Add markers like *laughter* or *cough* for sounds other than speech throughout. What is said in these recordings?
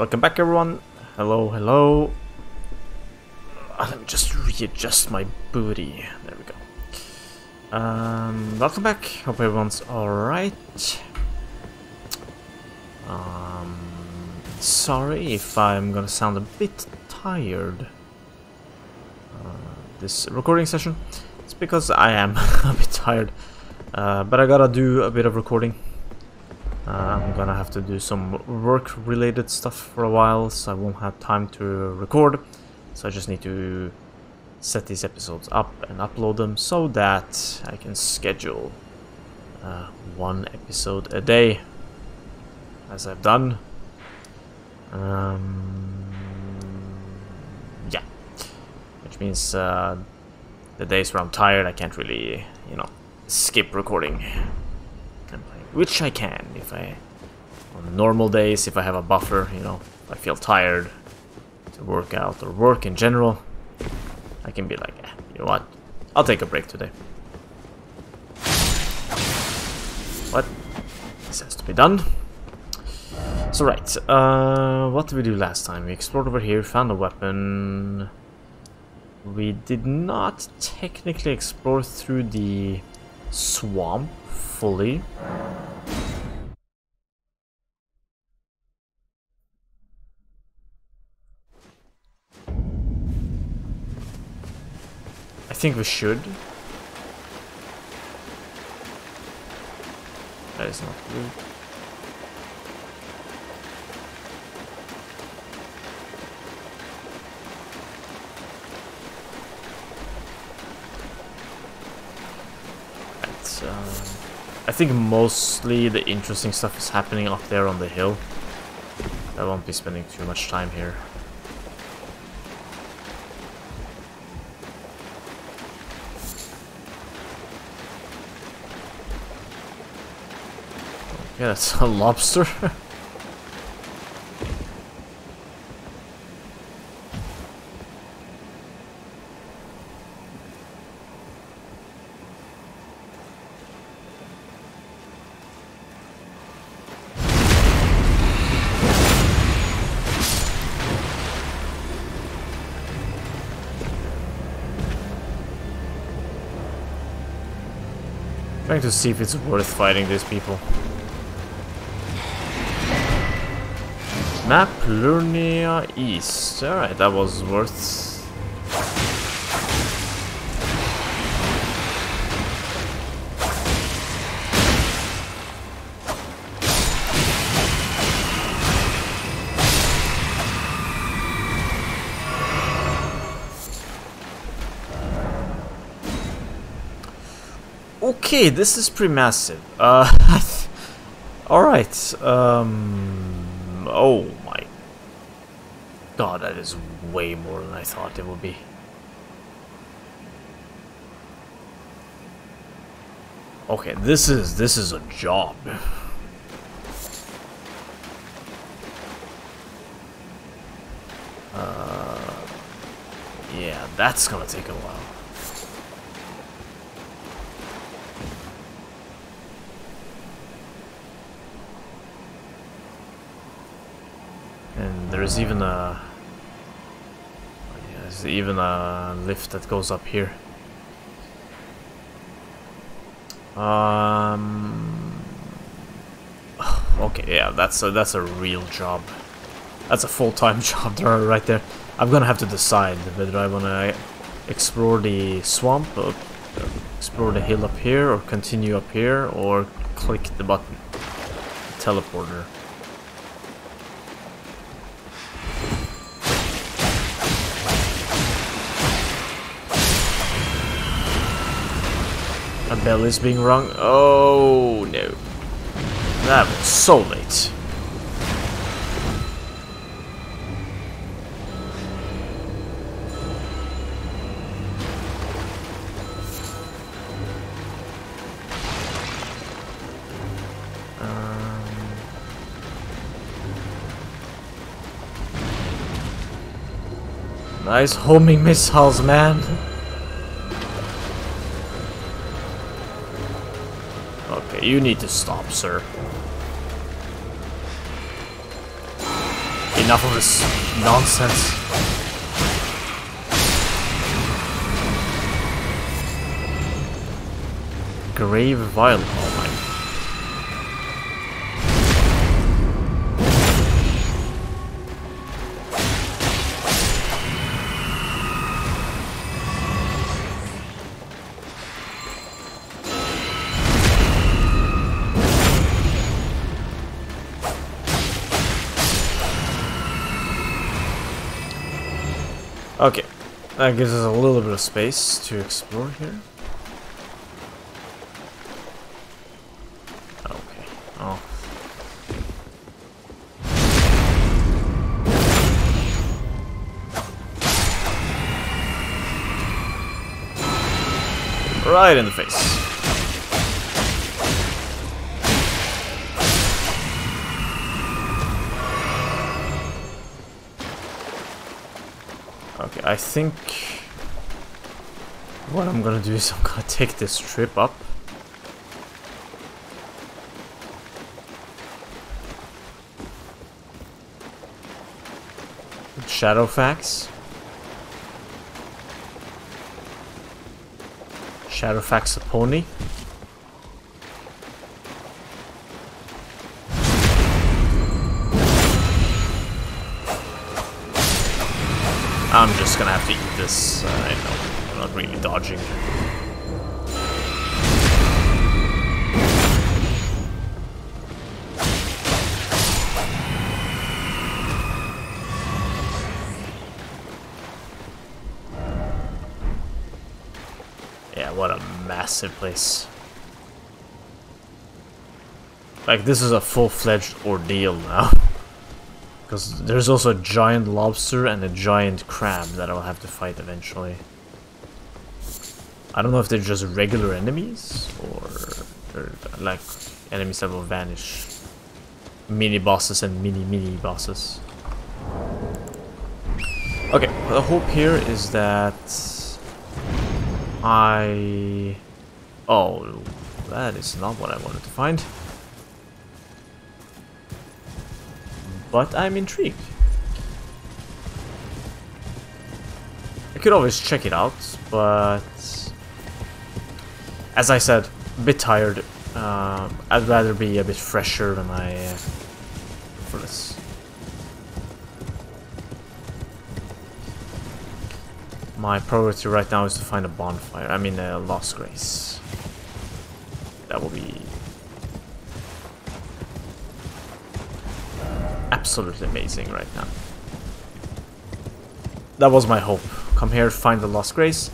Welcome back everyone. Hello, hello. Uh, let me just readjust my booty. There we go. Um, welcome back. Hope everyone's alright. Um, sorry if I'm gonna sound a bit tired. Uh, this recording session. It's because I am *laughs* a bit tired. Uh, but I gotta do a bit of recording. Uh, I'm gonna have to do some work related stuff for a while, so I won't have time to record. So I just need to set these episodes up and upload them so that I can schedule uh, one episode a day, as I've done. Um, yeah, which means uh, the days where I'm tired, I can't really, you know, skip recording which I can if I on normal days if I have a buffer you know I feel tired to work out or work in general I can be like eh, you know what? I'll take a break today. What? This has to be done. So right uh, what did we do last time? We explored over here found a weapon. We did not technically explore through the swamp fully. Think we should. That is not good. Uh, I think mostly the interesting stuff is happening up there on the hill. I won't be spending too much time here. Yeah, that's a lobster. *laughs* Trying to see if it's worth fighting these people. Map Liurnia East. Alright, that was worth Okay, this is pretty massive. Uh, *laughs* Alright, um... Oh. God, that is way more than I thought it would be. Okay, this is, this is a job. Uh... Yeah, that's gonna take a while. And there's even a... Even a lift that goes up here. Um... *sighs* Okay, yeah, that's a, that's a real job. That's a full-time *laughs* job there, right there. I'm gonna have to decide whether I wanna explore the swamp, or explore the hill up here, or continue up here, or click the button. Teleporter. Bell is being rung. Oh no. That was so late. Um, nice homing missiles, man. You need to stop, sir. Enough of this nonsense. Grave Vial. That gives us a little bit of space to explore here. Okay, oh. Right in the face. Okay, I think what I'm gonna do is I'm gonna take this trip up. Shadowfax. Shadowfax a pony. I'm just gonna have to eat this. Uh, I know, I'm not really dodging. Yeah, what a massive place. Like, this is a full-fledged ordeal now. *laughs* Because there's also a giant lobster and a giant crab that I'll have to fight eventually. I don't know if they're just regular enemies, or they're like enemies that will vanish. Mini bosses and mini mini bosses. Okay, the hope here is that I... Oh, that is not what I wanted to find. But I'm intrigued. I could always check it out, but as I said, a bit tired. Uh, I'd rather be a bit fresher when I uh, for this. My priority right now is to find a bonfire. I mean, a lost grace. That will be absolutely amazing right now. That was my hope. Come here, find the Lost Grace,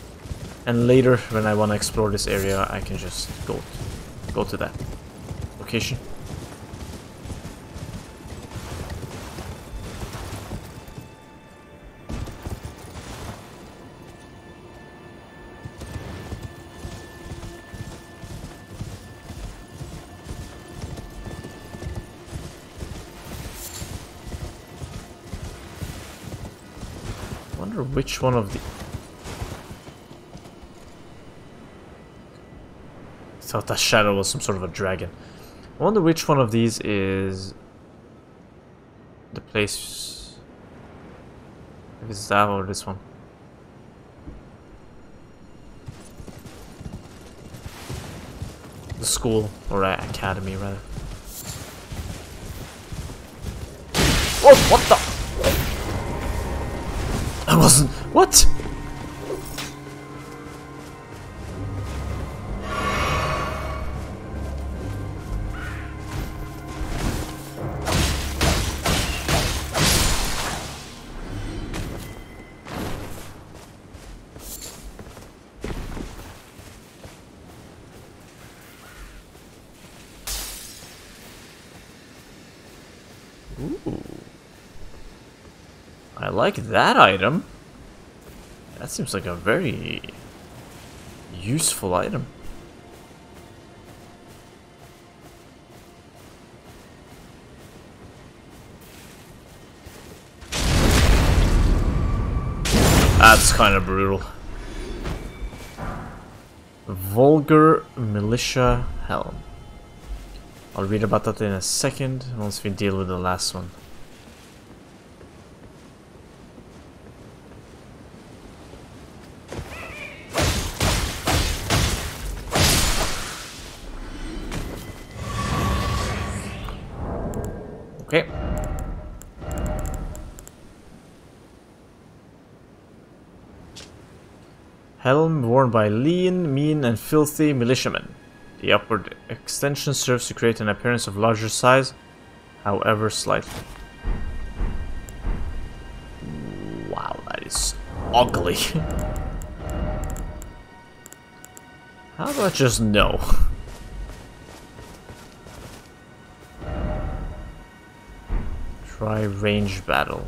and later, when I want to explore this area, I can just go, go to that location. Which one of the... Thought that shadow was some sort of a dragon. I wonder which one of these is the place... If it's that or this one. The school, or academy rather. Oh, what the? Wasn't... What? Like that item. That seems like a very useful item. That's kind of brutal. Vulgar Militia Helm. I'll read about that in a second once we deal with the last one. By lean, mean, and filthy militiamen. The upward extension serves to create an appearance of larger size, however slightly. Wow, that is ugly. *laughs* How about just no? *laughs* Try range battle.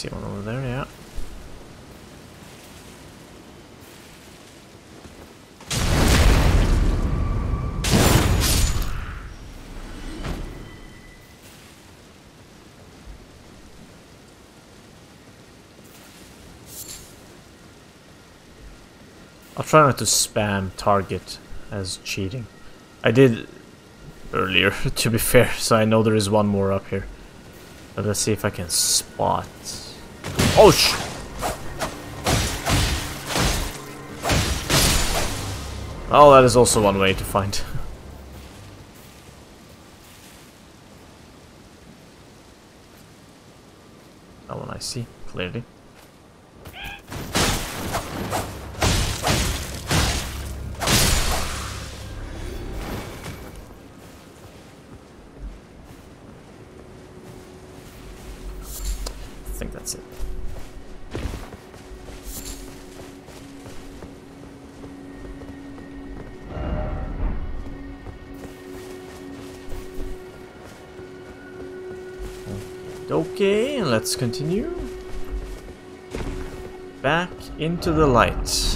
See one over there, yeah. I'll try not to spam target as cheating. I did earlier, *laughs* to be fair, so I know there is one more up here. But let's see if I can spot. Oh sh! Oh, that is also one way to find. *laughs* that one I see, clearly. Let's continue. Back into the light.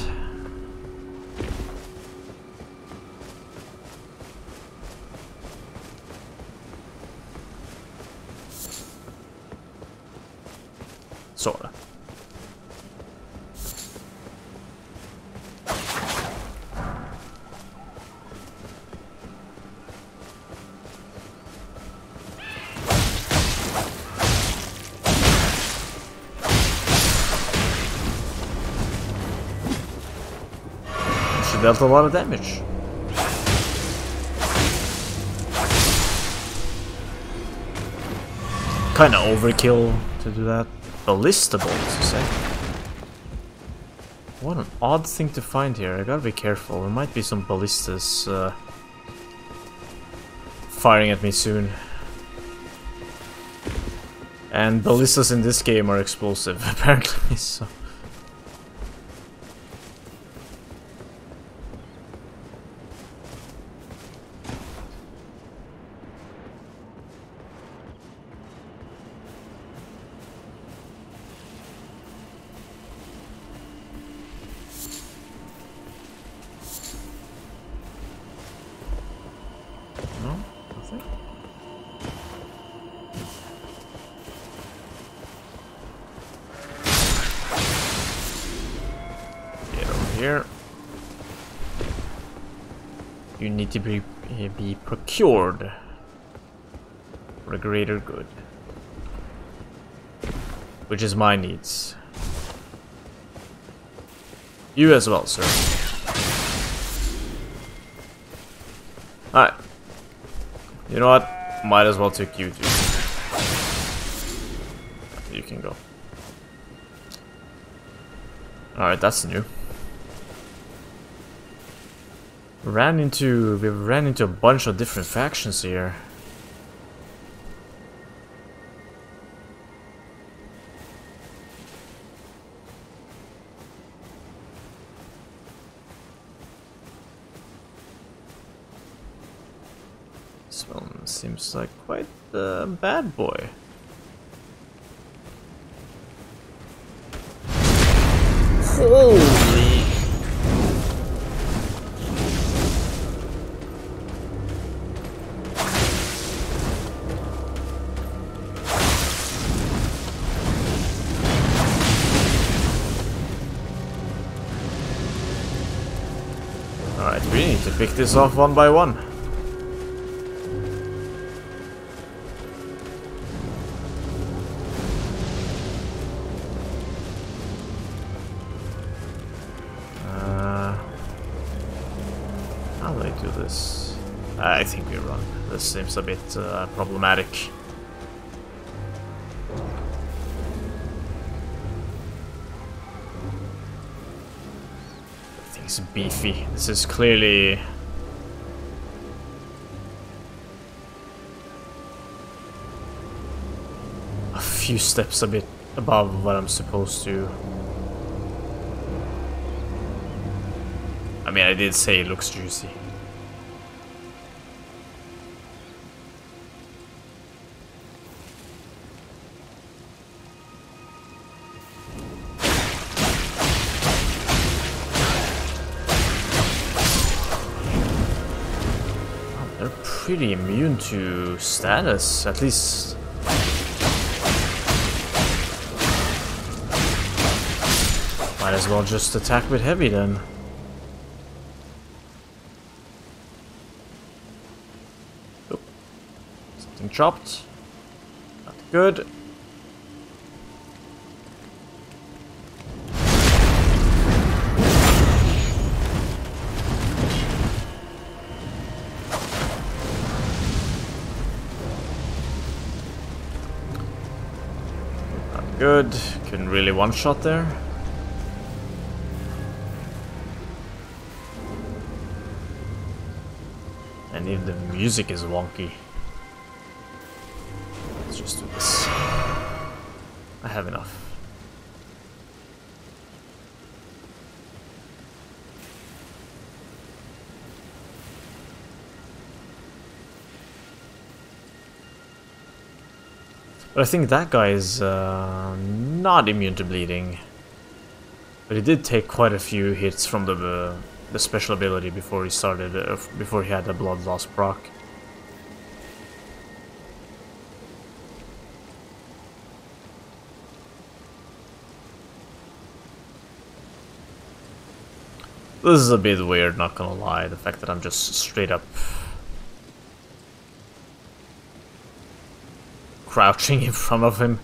Dealt a lot of damage. Kinda overkill to do that. Ballista bolts, you say? What an odd thing to find here. I gotta be careful. There might be some ballistas uh, firing at me soon. And ballistas in this game are explosive, *laughs* apparently, so... to be, uh, be procured for a greater good. Which is my needs. You as well, sir. Alright. You know what? Might as well take you too. You can go. Alright, that's new. Ran into we ran into a bunch of different factions here. This one seems like quite a bad boy. Holy! Pick this off one by one. Uh, how do I do this? I think we run. This seems a bit uh, problematic. Beefy. This is clearly few steps a bit above what I'm supposed to. I mean, I did say it looks juicy. Pretty immune to status, at least. Might as well just attack with heavy then. Oop. Something chopped. Not good. Good. Couldn't really one shot there. The music is wonky. Let's just do this. I have enough. But I think that guy is uh, not immune to bleeding. But he did take quite a few hits from the uh, the special ability before he started, uh, before he had the blood loss proc. This is a bit weird, not gonna lie, the fact that I'm just straight up crouching *laughs* in front of him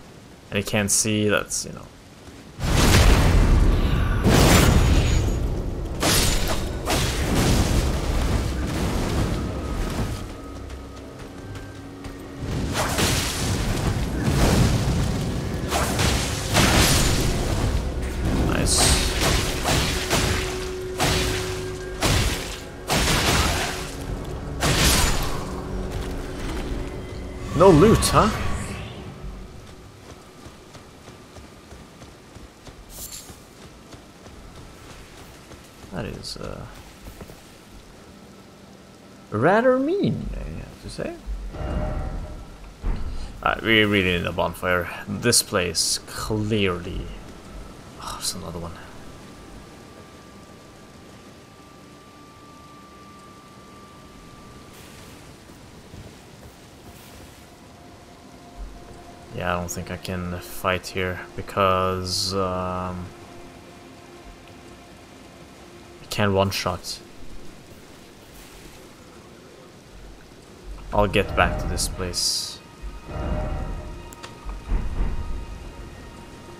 and he can't see, that's, you know. Huh? That is uh, rather mean, I have to say. Uh, we really need a bonfire. This place clearly. Oh, there's another one. Yeah, I don't think I can fight here because um, I can't one shot. I'll get back to this place.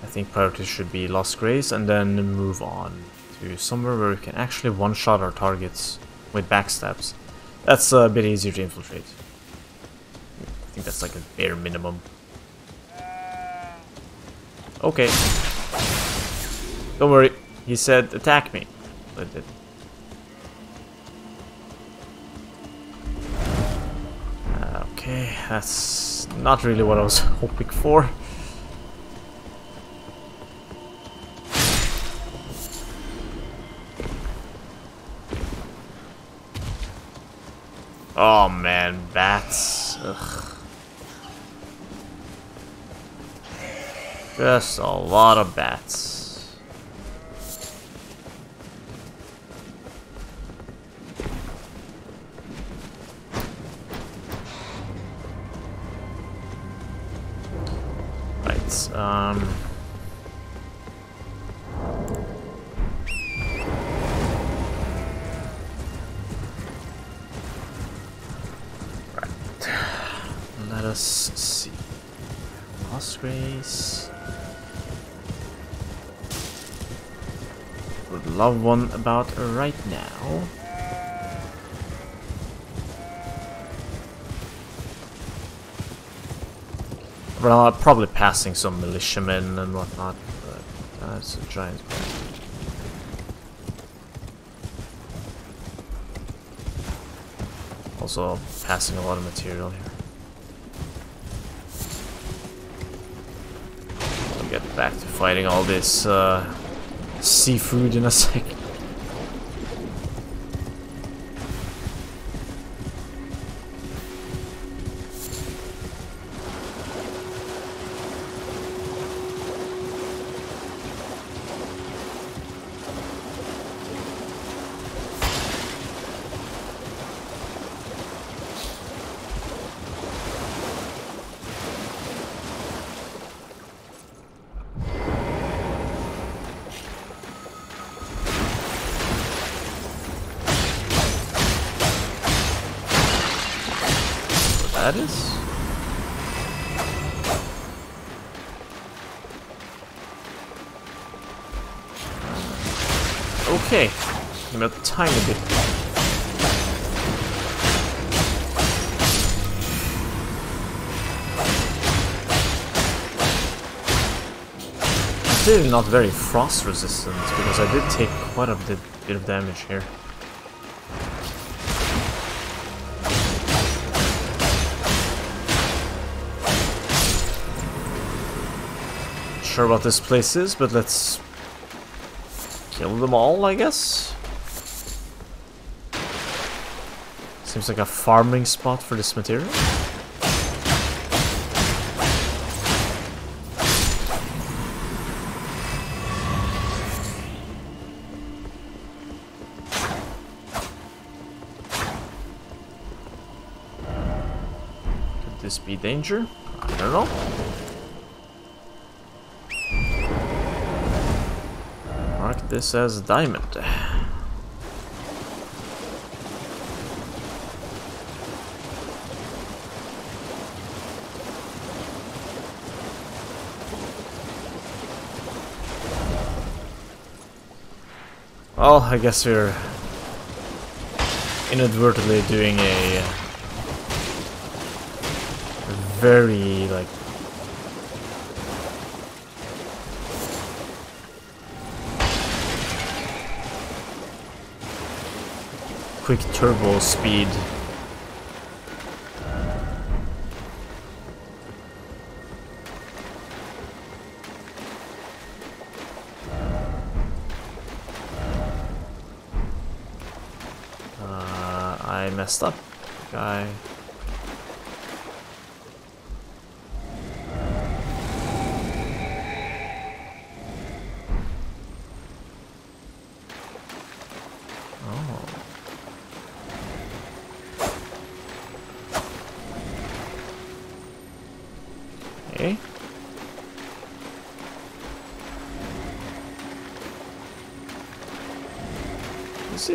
I think priority should be Lost Grace and then move on to somewhere where we can actually one-shot our targets with backstabs. That's a bit easier to infiltrate. I think that's like a bare minimum. Okay. Don't worry. He said attack me. Didn't. Uh, okay, that's not really what I was *laughs* hoping for. Oh man, bats. Ugh. Just a lot of bats. Right, um... Love one about right now. Well, I'm probably passing some militiamen and whatnot, but that's a giant. Also passing a lot of material here. I'll get back to fighting all this uh, seafood in a *laughs* second. Not very frost resistant because I did take quite a bit, bit of damage here. sure what this place is, but let's kill them all, I guess. Seems like a farming spot for this material. Danger? I don't know. Mark this as diamond. Well, I guess we're inadvertently doing a uh, very, like, quick turbo speed. Uh, I messed up, guy. Okay.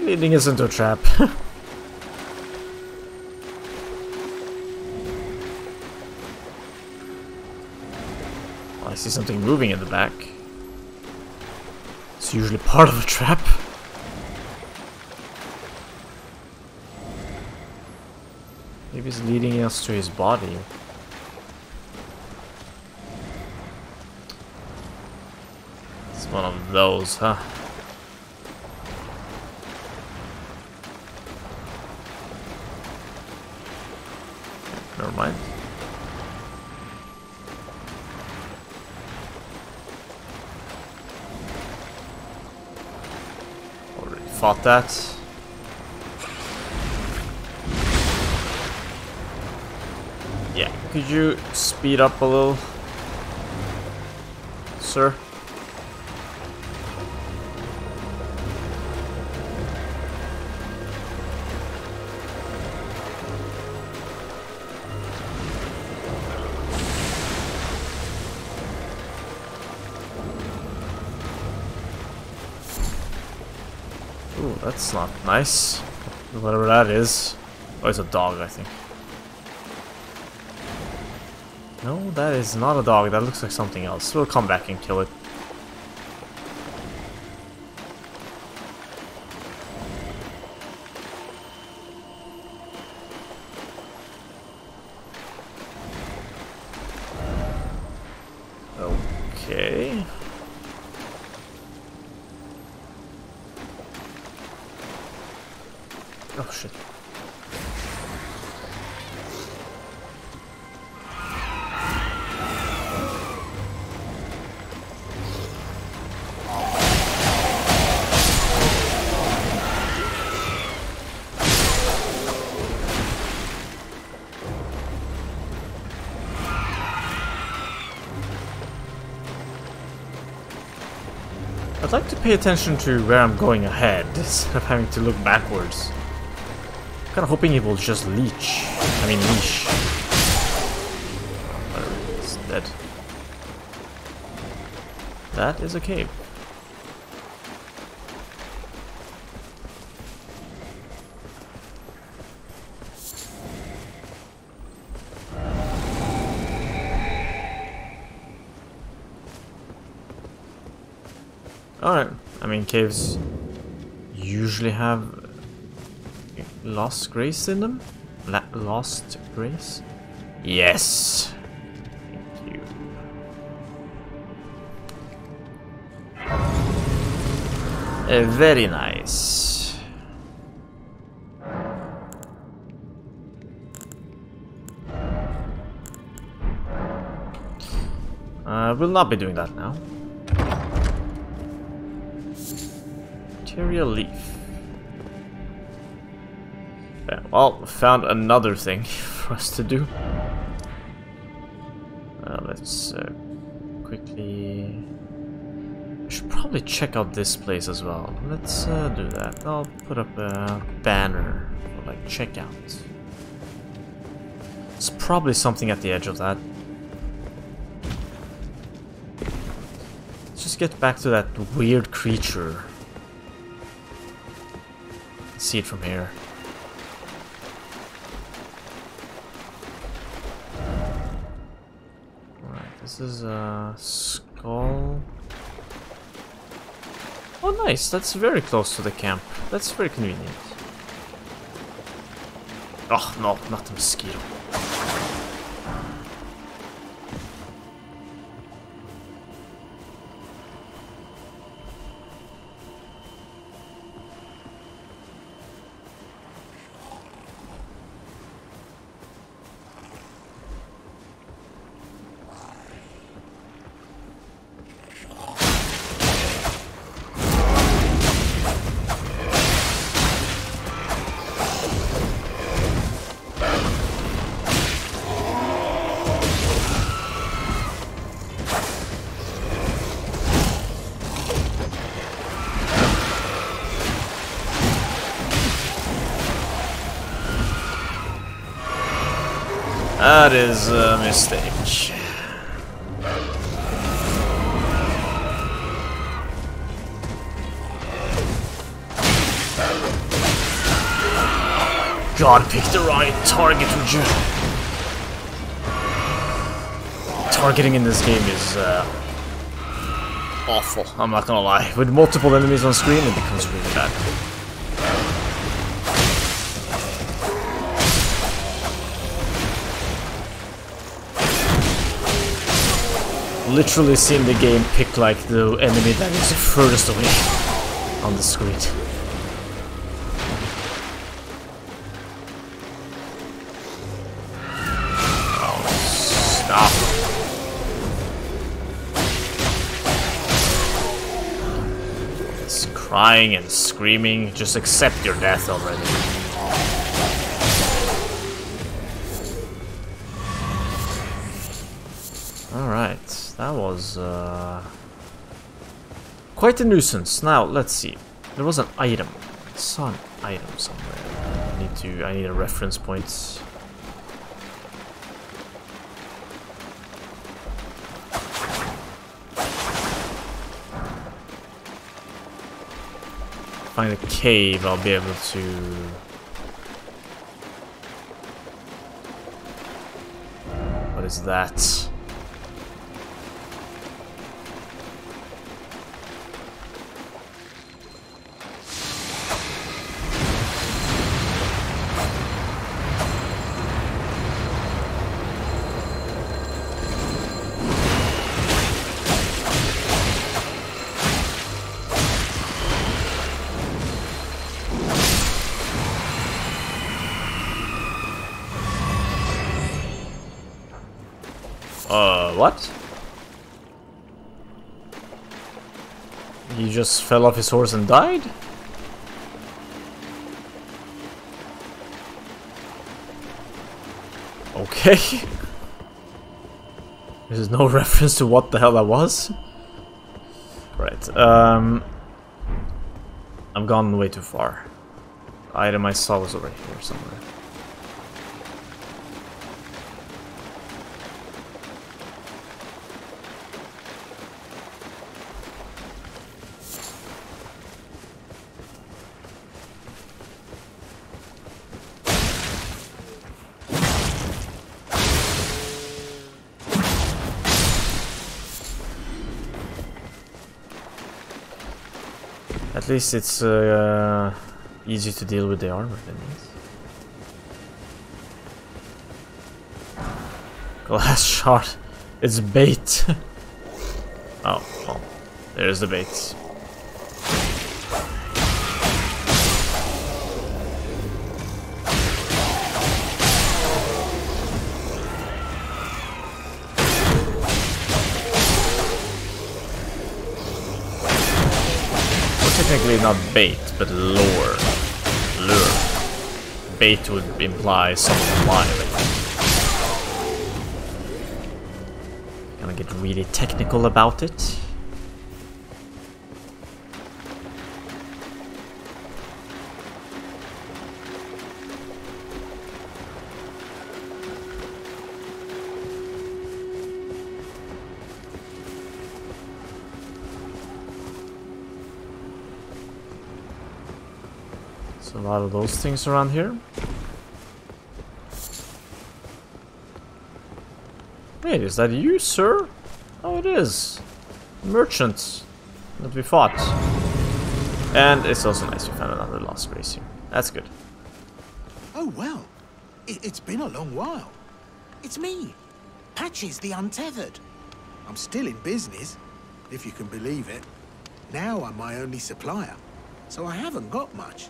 Leading us into a trap? *laughs* oh, I see something moving in the back. It's usually part of a trap. Maybe he's leading us to his body. It's one of those, huh? Never mind. Already fought that. Yeah, could you speed up a little, sir? That's not nice. Whatever that is. Oh, it's a dog, I think. No, that is not a dog. That looks like something else. We'll come back and kill it. Pay attention to where I'm going ahead instead of having to look backwards. I'm kind of hoping it will just leech. I mean. Whatever, it's dead. That is a cave. Alright, I mean caves usually have lost grace in them? La lost grace? Yes! Thank you. Uh, very nice. Uh, we'll not be doing that now. Material leaf. Well, found another thing *laughs* for us to do. Uh, let's uh, quickly... Should probably check out this place as well. Let's uh, do that. I'll put up a banner for like checkout. It's probably something at the edge of that. Let's just get back to that weird creature. See it from here. Alright, this is a skull. Oh nice, that's very close to the camp. That's very convenient. Oh no, not the mosquito. That is a mistake. God, pick the right target, would you? Targeting in this game is uh, awful, I'm not gonna lie. With multiple enemies on screen, it becomes really bad. Literally seen the game pick like the enemy that is furthest away on the screen. Oh, stop. It's crying and screaming. Just accept your death already. Was uh, quite a nuisance. Now, let's see. There was an item. I saw an item somewhere. I need to I need a reference point. Find a cave, I'll be able to What What is that? Just fell off his horse and died? Okay. *laughs* There's no *laughs* reference to what the hell that was. Right, um... I've gone way too far. The item I saw was over here somewhere. At least it's uh, easy to deal with the armor then. *laughs* Glass shard. It's bait. *laughs* oh, well. There's the bait. Not bait, but lure. Lure. Bait would imply something live. Gonna get really technical about it. A lot of those things around here. Wait, is that you, sir? Oh, it is. Merchant that we fought. And it's also nice we found another lost grace here. That's good. Oh, well. It, has been a long while. It's me, Patches the Untethered. I'm still in business, if you can believe it. Now I'm my only supplier, so I haven't got much.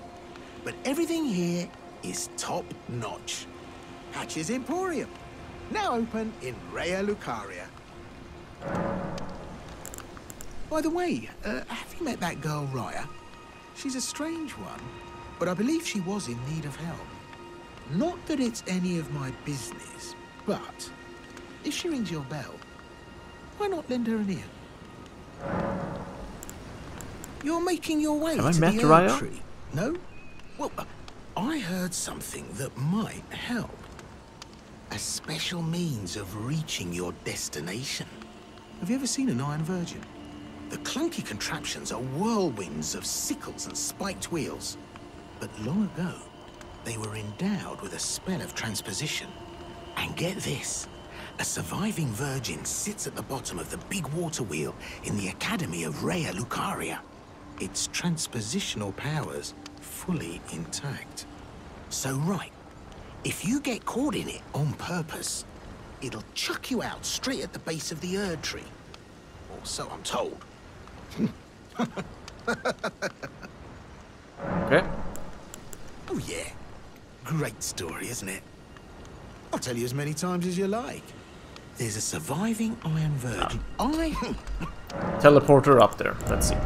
But everything here is top notch. Patches Emporium, now open in Raya Lucaria. By the way, uh, have you met that girl, Rya? She's a strange one, but I believe she was in need of help. Not that it's any of my business, but if she rings your bell, why not lend her an ear? You're making your way Have to I met the Raya? tree, no? Well, uh, I heard something that might help. A special means of reaching your destination. Have you ever seen an Iron Virgin? The clunky contraptions are whirlwinds of sickles and spiked wheels. But long ago, they were endowed with a spell of transposition. And get this, a surviving virgin sits at the bottom of the big water wheel in the Academy of Raya Lucaria. Its transpositional powers fully intact. So right, if you get caught in it on purpose, it'll chuck you out straight at the base of the Erdtree. Or so I'm told. *laughs* Okay. Oh yeah, great story, isn't it? I'll tell you as many times as you like. There's a surviving Iron Virgin. I... Ah. *laughs* Teleporter up there. Let's see.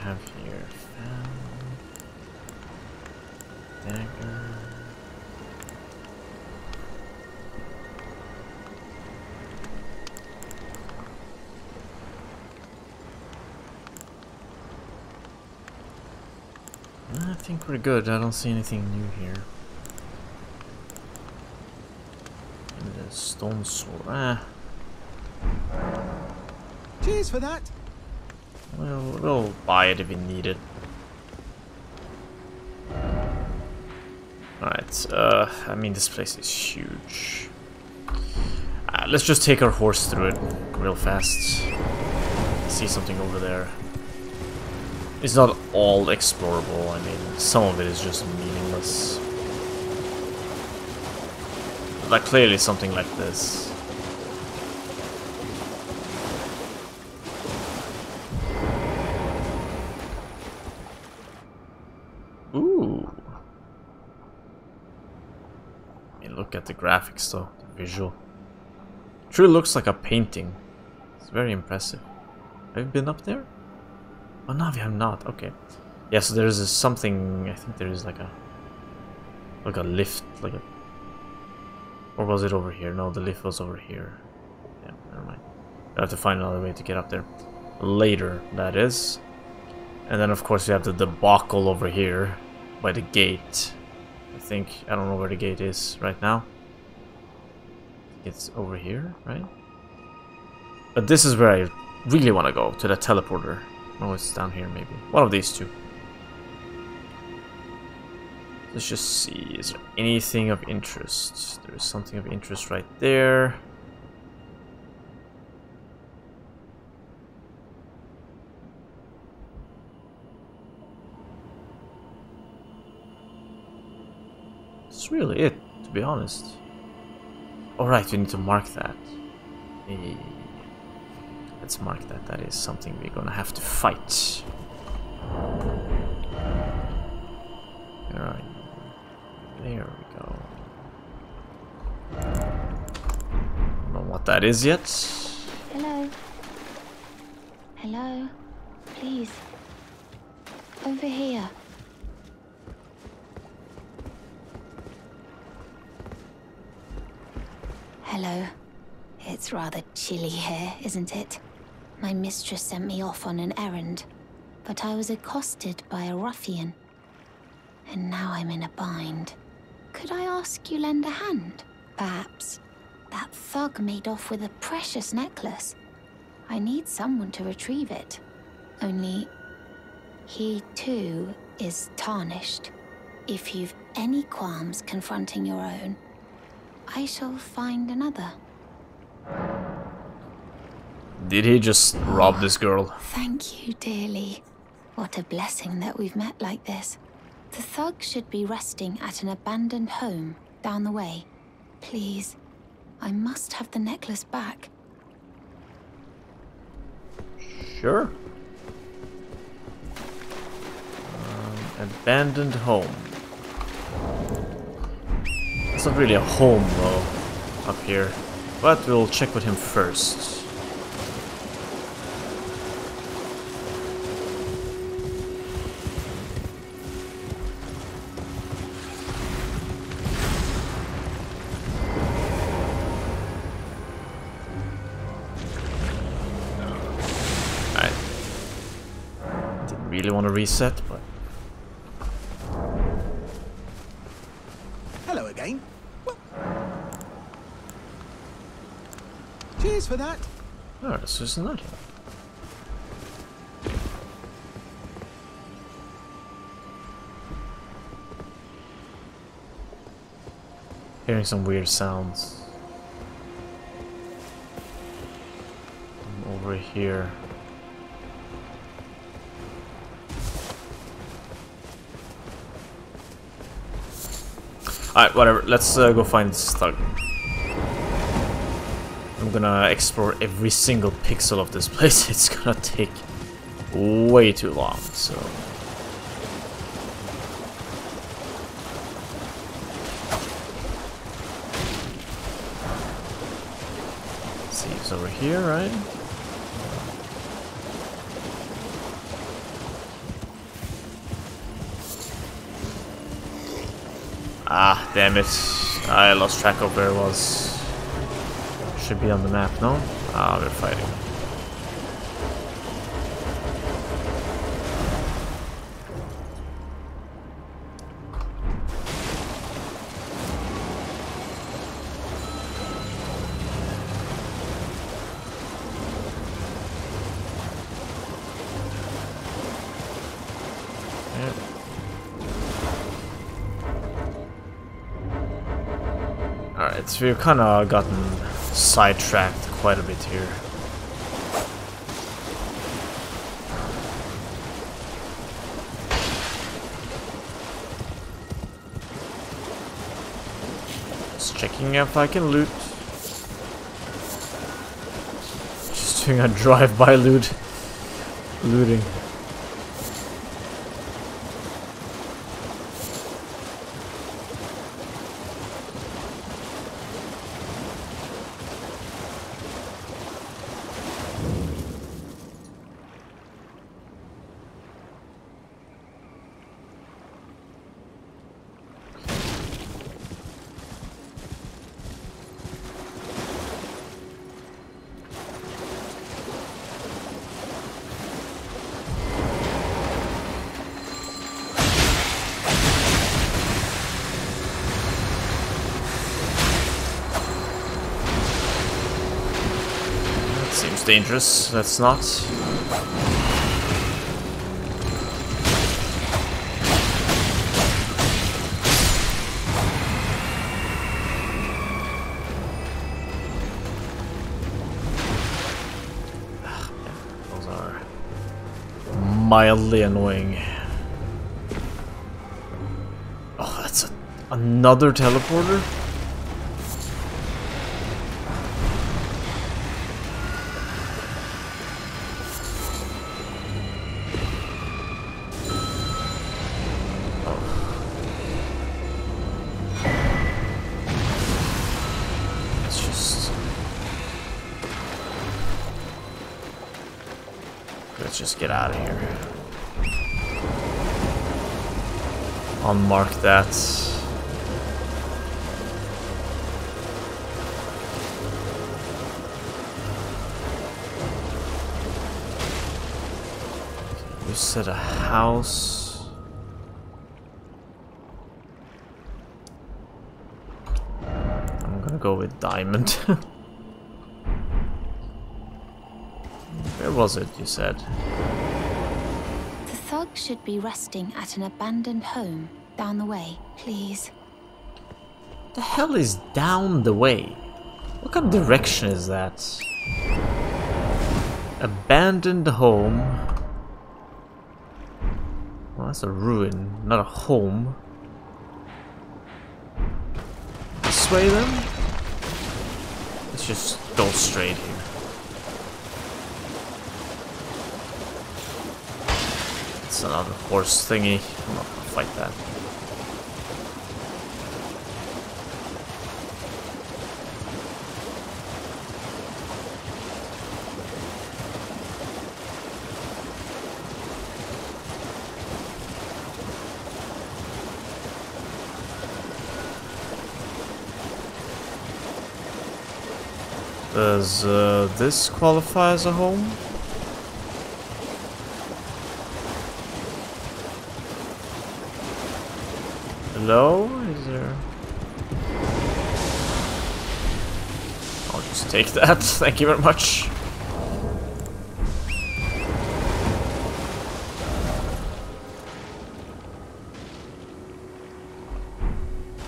Have here? Fan. Dagger. I think we're good. I don't see anything new here. And the stone sword. Ah, Cheers for that. We'll, we'll buy it if we need it. Alright, uh, I mean this place is huge. Uh, let's just take our horse through it real fast. See something over there. It's not all explorable, I mean, some of it is just meaningless. Like, clearly something like this. Ooh. I mean, look at the graphics though, the visual. It Truly looks like a painting. It's very impressive. Have you been up there? Oh no, we have not. Okay. Yeah, so there's something. I think there is like a like a lift, like a. Or was it over here? No, the lift was over here. Yeah, never mind. I have to find another way to get up there. Later, that is. And then of course we have the debacle over here by the gate. I think I don't know where the gate is right now. It's over here, right? But this is where I really want to go, to the teleporter. Oh, it's down here maybe. One of these two. Let's just see, is there anything of interest? There's something of interest right there. Really it, to be honest. Oh, Alright, we need to mark that. Let's mark that. That is something we're gonna have to fight. Are you? There we go. Don't know what that is yet. Hello. Hello. Please. Over here. Hello. It's rather chilly here, isn't it? My mistress sent me off on an errand, but I was accosted by a ruffian. And now I'm in a bind. Could I ask you lend a hand? Perhaps. That thug made off with a precious necklace. I need someone to retrieve it. Only, he too is tarnished. If you've any qualms confronting your own, I shall find another. Did he just rob this girl? Thank you dearly. What a blessing that we've met like this. The thug should be resting at an abandoned home down the way. Please, I must have the necklace back. Sure. Um, abandoned home. It's not really a home though, up here. But we'll check with him first. I didn't really want to reset, but for that. this is not. Hearing some weird sounds. Over here. Alright, whatever. Let's uh, go find this thug. I'm gonna explore every single pixel of this *laughs* place. It's gonna take way too long, so... See, it's over here, right? Ah, damn it. I lost track of where it was. Should be on the map, no? Ah, we're fighting. Alright, so we've kind of gotten sidetracked quite a bit here. Just checking if I can loot. Just doing a drive-by loot. Looting. That seems dangerous. Let's not. Those are mildly annoying. Oh, that's a, another teleporter? Unmark that. You said a house. I'm gonna go with diamond. *laughs* Where was it, you said? The thug should be resting at an abandoned home down the way, please. The hell is down the way? What kind of direction is that? Abandoned home. Well, that's a ruin, not a home. This way then? Let's just go straight here. It's another horse thingy. I'm not gonna fight that. Does uh, this qualify as a home? Hello? Is there... I'll just take that, *laughs* thank you very much.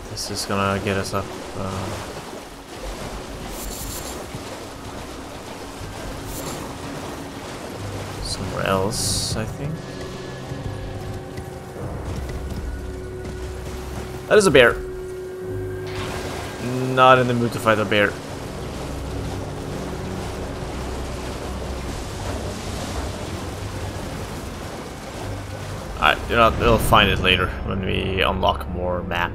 This is gonna get us up... Uh... else, I think. That is a bear. Not in the mood to fight a bear. I, you know, we'll find it later when we unlock more map.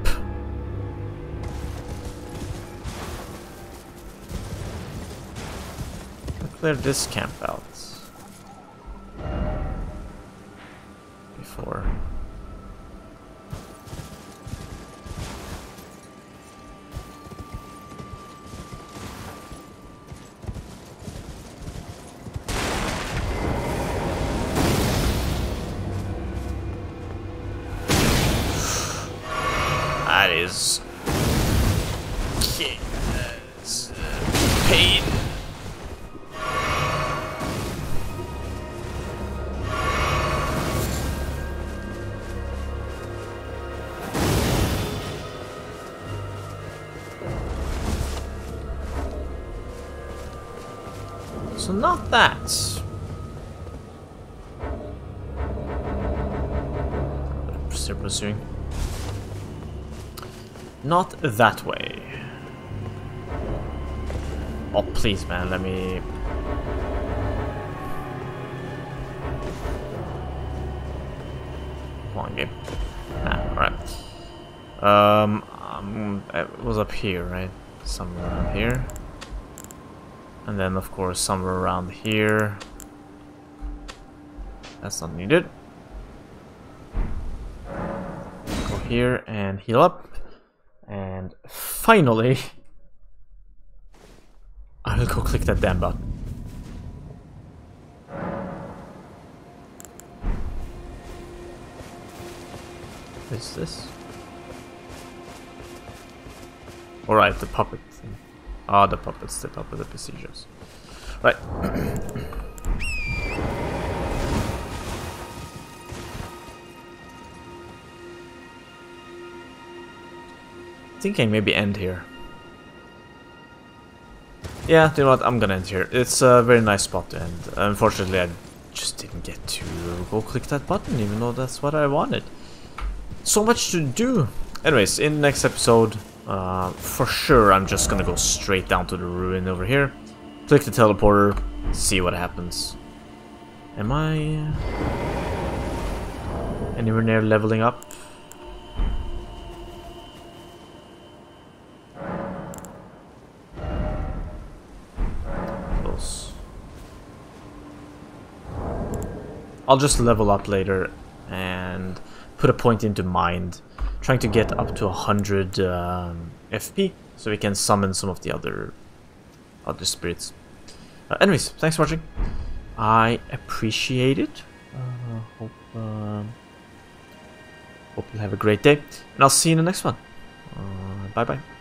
Clear this camp out. Before. That. Still pursuing. Not that way. Oh, please, man, let me... Come on, game. Nah, alright. Um, um, it was up here, right? Somewhere up here. And then, of course, somewhere around here. That's not needed. Go here and heal up. And finally, *laughs* I will go click that damn button. What is this? Alright, the puppet thing. Ah, the puppets, the puppet, the procedures. Right. Thinking maybe end here. Yeah, you know what, I'm gonna end here. It's a very nice spot to end. Unfortunately, I just didn't get to go click that button, even though that's what I wanted. So much to do! Anyways, in the next episode, uh, for sure I'm just gonna go straight down to the ruin over here. Click the teleporter, see what happens. Am I... Anywhere near leveling up? Close. I'll just level up later and put a point into mind trying to get up to 100 um, FP so we can summon some of the other other spirits. Uh, anyways, thanks for watching. I appreciate it. Uh, hope uh, hope you have a great day, and I'll see you in the next one. Uh, bye bye.